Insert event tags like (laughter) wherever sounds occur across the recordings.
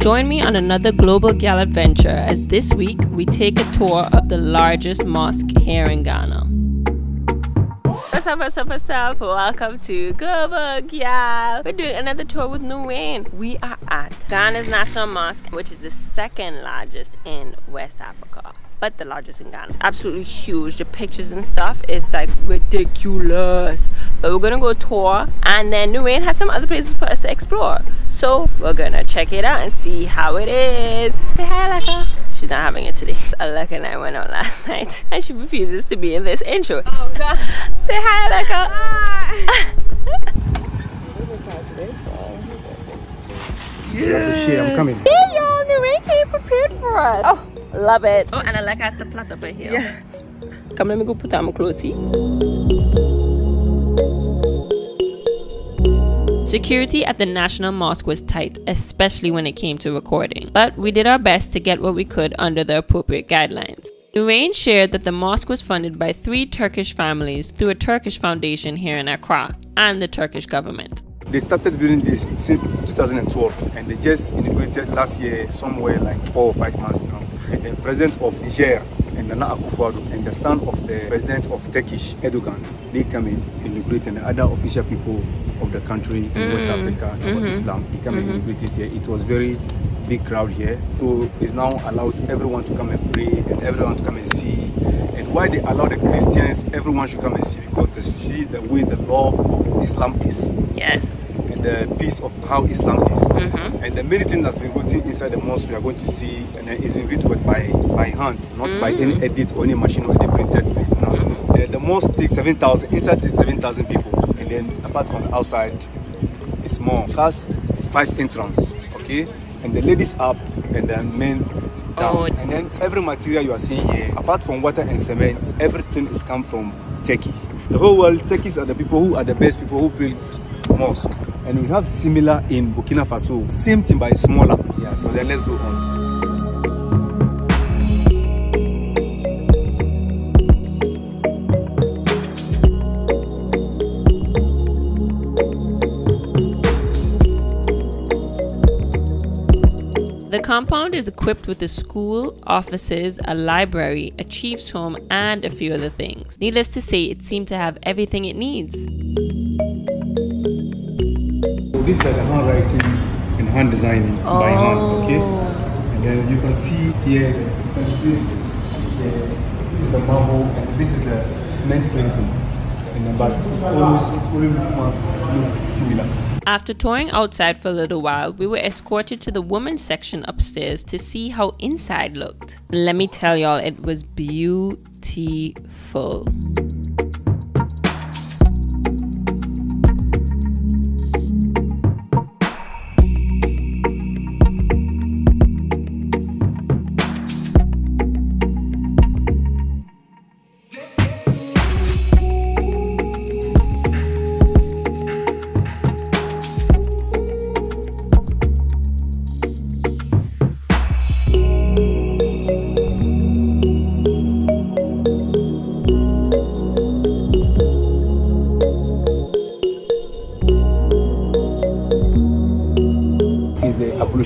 Join me on another Global Gyal adventure as this week we take a tour of the largest mosque here in Ghana. What's up, what's up, what's up? Welcome to Global Gyal. We're doing another tour with Nurain. We are at Ghana's National Mosque, which is the second largest in West Africa but the largest in Ghana. It's absolutely huge. The pictures and stuff is like ridiculous. But we're gonna go tour and then Nurain has some other places for us to explore. So we're gonna check it out and see how it is. Say hi, Alaka. She's not having it today. (laughs) Alaka and I went out last (laughs) night and she refuses to be in this intro. Oh God. (laughs) Say hi, Alaka. Hi. Yeah. I'm coming. Hey y'all, Nurain came prepared for us. Oh. Love it. Oh, and I like has the plot up here. Yeah. Come, let me go put on my clothes. Security at the National Mosque was tight, especially when it came to recording, but we did our best to get what we could under the appropriate guidelines. Nurain shared that the mosque was funded by three Turkish families through a Turkish foundation here in Accra and the Turkish government. They started building this since 2012 and they just inaugurated last year somewhere like four or five months now the president of Niger and Nana Akufo-Addo and the son of the president of Turkish Erdogan, they come in and and the other official people of the country in mm. West Africa mm -hmm. Islam, they come mm -hmm. and integrate it here. It was very big crowd here. So it's now allowed everyone to come and pray and everyone to come and see. And why they allow the Christians, everyone should come and see because they see the way the love of Islam is. Yes the piece of how Islam is. Mm-hmm. And the many things that's been written inside the mosque we are going to see, and it's been written by by hand, not mm-hmm. by any mm. edit or any machine or any printed. Know? mm-hmm. uh, the mosque takes 7,000, inside is 7,000 people, and then apart from the outside, it's more. It has five entrances, okay? And the ladies up and the men down. Oh. And then every material you are seeing here, apart from water and cement, everything is come from Turkey. The whole world, Turkeys are the people who are the best people who build mosque and we have similar in Burkina Faso. Same thing but smaller. Yeah so then let's go on. The compound is equipped with a school, offices, a library, a chief's home, and a few other things. Needless to say, it seemed to have everything it needs this is the handwriting and hand designing oh. by hand, okay? Oh. And then you can see here, this, this is the marble and this is the cement printing. And but almost all look similar. After touring outside for a little while, we were escorted to the women's section upstairs to see how inside looked. Let me tell y'all, it was beautiful.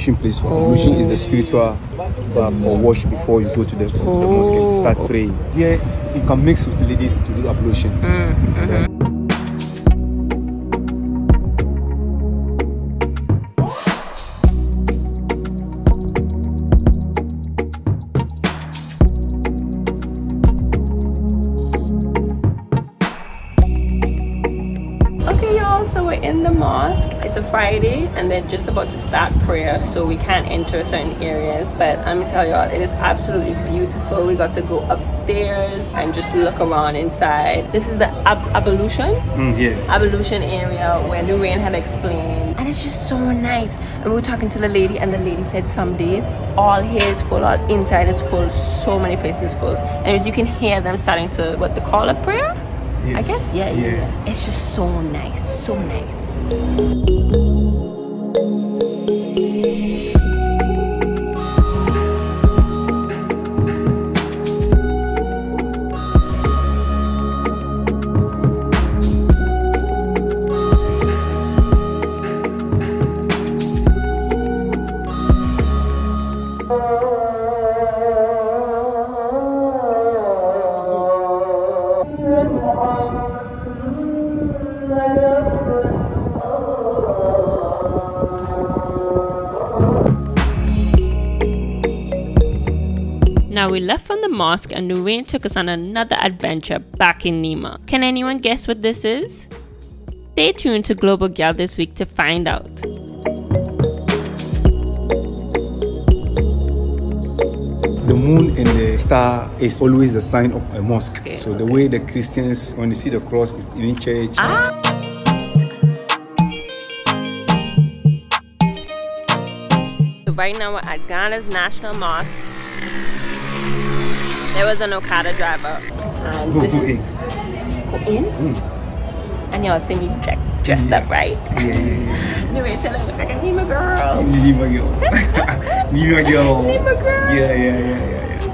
Ablution place for oh. ablution is the spiritual bath or wash before you go to the, oh. the mosque and start oh. praying. Here you can mix with the ladies to do ablution. Mm -hmm. Mosque. It's a Friday and they're just about to start prayer, so we can't enter certain areas. But let me tell y'all, it is absolutely beautiful. We got to go upstairs and just look around inside. This is the ab ablution, mm, yes. ablution area where Nurain had explained. And it's just so nice. And we were talking to the lady and the lady said some days all here is full, all inside is full, so many places full. And as you can hear them starting to, what, the call of prayer? Yes. I guess, yeah, yeah, yeah. It's just so nice, so nice. Now we left from the mosque and Nurain took us on another adventure back in Nima. Can anyone guess what this is? Stay tuned to Global Gyal this week to find out. The moon and the star is always the sign of a mosque. Okay, so the way the Christians, when you see the cross is in church, Ah. So right now we're at Ghana's National Mosque. There was an Okada driver. And go, this go in. go in. Mm. And y'all see me check, dressed up, right? Yeah, yeah, yeah. Anyway, said I look like a Nima girl. Lima girl. (laughs) Lima (laughs) girl. Lima girl. Yeah, yeah, yeah, yeah, yeah.